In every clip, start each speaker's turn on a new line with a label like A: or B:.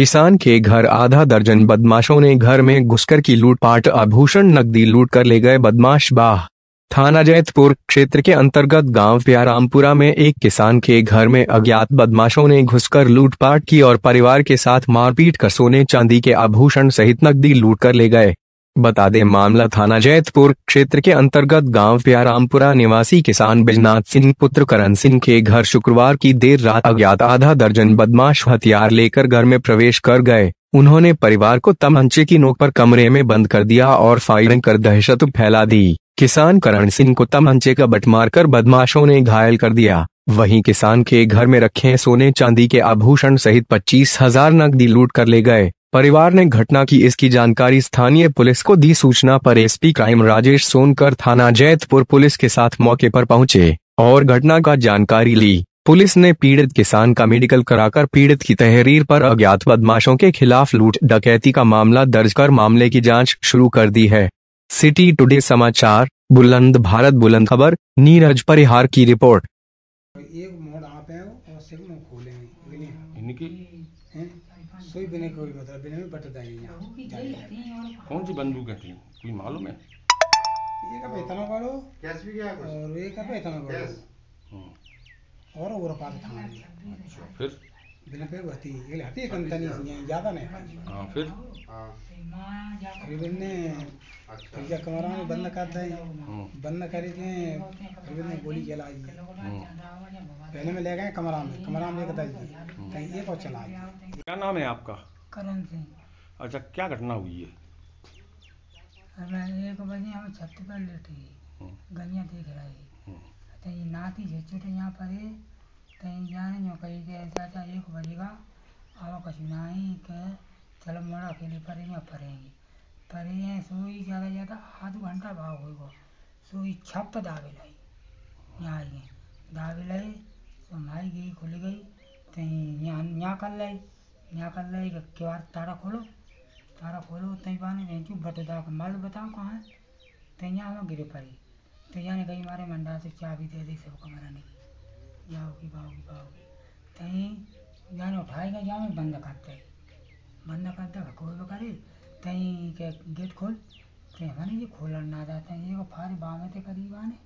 A: किसान के घर आधा दर्जन बदमाशों ने घर में घुसकर की लूटपाट, आभूषण नकदी लूट कर ले गए बदमाश बाह। थाना जैतपुर क्षेत्र के अंतर्गत गाँव प्यारामपुरा में एक किसान के घर में अज्ञात बदमाशों ने घुसकर लूटपाट की और परिवार के साथ मारपीट कर सोने चांदी के आभूषण सहित नकदी लूट कर ले गए। बता दें, मामला थाना जैतपुर क्षेत्र के अंतर्गत गाँव प्यारामपुरा निवासी किसान बिजनाथ सिंह, पुत्र करण सिंह के घर शुक्रवार की देर रात अज्ञात आधा दर्जन बदमाश हथियार लेकर घर में प्रवेश कर गए। उन्होंने परिवार को तमंचे की नोक पर कमरे में बंद कर दिया और फायरिंग कर दहशत फैला दी। किसान करण सिंह को तमंचे का बट मारकर बदमाशों ने घायल कर दिया। वहीं किसान के घर में रखे सोने चांदी के आभूषण सहित पच्चीस हज़ार नकदी लूट कर ले गए। परिवार ने घटना की इसकी जानकारी स्थानीय पुलिस को दी सूचना पर एसपी क्राइम राजेश सोनकर थाना जैतपुर पुलिस के साथ मौके पर पहुँचे और घटना का जानकारी ली। पुलिस ने पीड़ित किसान का मेडिकल कराकर पीड़ित की तहरीर पर अज्ञात बदमाशों के खिलाफ लूट डकैती का मामला दर्ज कर मामले की जाँच शुरू कर दी है। सिटी टुडे समाचार बुलंद भारत बुलंद खबर नीरज परिहार की रिपोर्ट।
B: है हैं हैं सोई बिने कोई मतलब बिने में बट जाएँगे यहाँ।
C: कौन सी बंदूकें थी कोई मालूम है?
B: ये का इतना बड़ो
D: कैश भी गया कुछ?
B: और ये का बड़ो
D: कैश
C: हम्म,
B: और और पास था
C: अच्छा फिर?
B: बिने ये ज़्यादा नहीं
C: हाँ फिर
D: हाँ
B: फिर क्या कमरा में बंद कर दे बंद करके फिर बिने गोली चलाई। पहले में ले गए कमरा में कमरा में एक दल कहीं एक और चला
C: क्या नाम है आपका?
E: करण सिंह।
C: अच्छा क्या घटना हुई है?
E: एक बजे हम छत पर लेटे।
C: हम्म,
E: देख रहे।
C: हम्म,
E: तो ये नाती यहाँ पर। है जाने कही चाचा एक बजेगा कुछ नहीं के चलो मोड़ा अकेले परे यहाँ परेंगे परे हैं सोई ज़्यादा ज़्यादा आध घंटा भाव होगा सोई छप दावे लाई यहाँ आई है दावे लाई तो माई गई खुल गई तो यहाँ यहाँ कर लाई यहाँ कर लाई के बार तारा खोलो तारा खोलो तई पाने भेजू बटदा का मल बताओ कहाँ है तो यहाँ हम गिरे पड़ी तो यहाँ ने कही मारे मंडा से चाबी दे दी सब कमरा ने जाओगी बाओगी बाओगी तई जाने उठाएगा जाओ में? बंद करते बंद करते कोई करे तई के गेट खोल। तो हमारे ये खोलन ना जाते हैं ये फारे बामे थे करीब आने।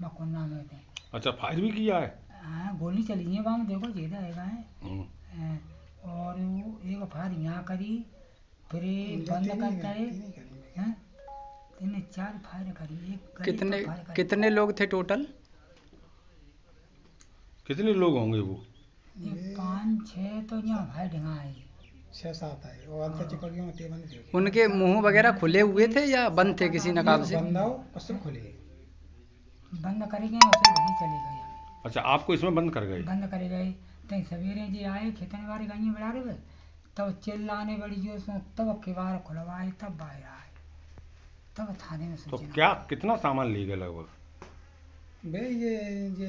E: मकुन्ना में थे।
C: अच्छा फायर भी किया है?
E: हाँ गोली चली है बाम देखो जेदा है है।
C: हम्म,
E: हैं, और वो एक फार यहाँ करी फिर बंद करता है हैं? तिने चार फायर करी एक
F: कितने
E: तो फायर।
F: कितने लोग थे टोटल?
C: कितने लोग होंगे वो?
E: ये तो यहाँ भाई ढंगा है।
B: है ते
F: उनके मुँह वगैरह खुले हुए थे या बंद थे किसी नकाब से?
B: बंद आओ खुले।
E: बंद करी गए और फिर वही चले गए
C: अच्छा आपको इसमें बंद कर गए?
E: बंद करे गए। तई सवेरे जी आए खेतन वाले गई बढ़ा रहे तब चिल्लाने बड़ी जो उसमें तब किवार खुलवाए तब बाहर आए। तब थाने में
C: तो क्या कितना सामान ले गए लगभग?
B: बे ये ये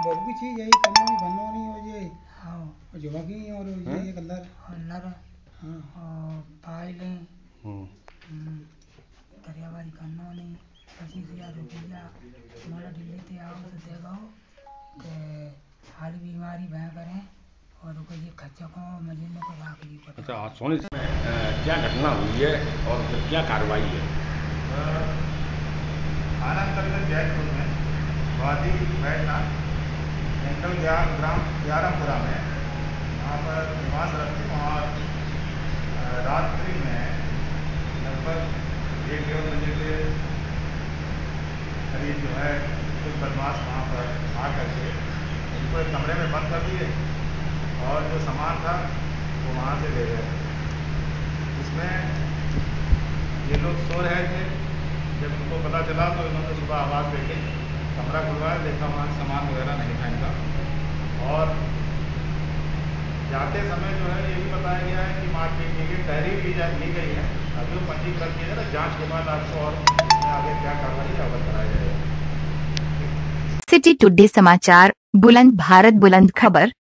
B: बहुत कुछ चीज़ यही कन्नौनी भन्नौनी और ये
E: हाँ
B: जुमकी और ये
C: हैं?
B: एक अंदर।
E: और
B: हाँ।
E: फाइलें
C: हम्म,
E: दरियावारी करना नहीं। पच्चीस हज़ार रुपया। हमारा दिल्ली से आओ तो देगाओ के हाल बीमारी भय करें। और उनको ये खर्चा को मजीने को राख ली
C: अच्छा आज सोने से क्या घटना हुई है और फिर क्या कार्रवाई है?
D: थाना अंतर्गत जैतपुर में वादी बैठना जंगल ग्राम ग्यारहपुरा में वहाँ पर निवास रखती वहाँ रात्रि में, लगभग एक डेढ़ बजे के करीब जो है, कुछ बदमाश वहाँ पर आ करके उनको एक कमरे में बंद कर दिए और जो सामान था, वो वहाँ से ले गए। इसमें ये लोग सो रहे थे, जब उनको पता चला तो इन्होंने सुबह आवाज़ देके कमरा खुलवाया, देखा वहाँ सामान वगैरह नहीं था इनका और जाते समय जो है ये भी बताया गया है कि मार्केट की गई तहरीर ली जा, ली गई है। अभी वो पंजीकृत किया जाएगा जाँच के बाद आपको और आगे क्या कार्रवाई अवगत कराया जाएगा
G: सिटी टुडे समाचार, बुलंद भारत बुलंद खबर।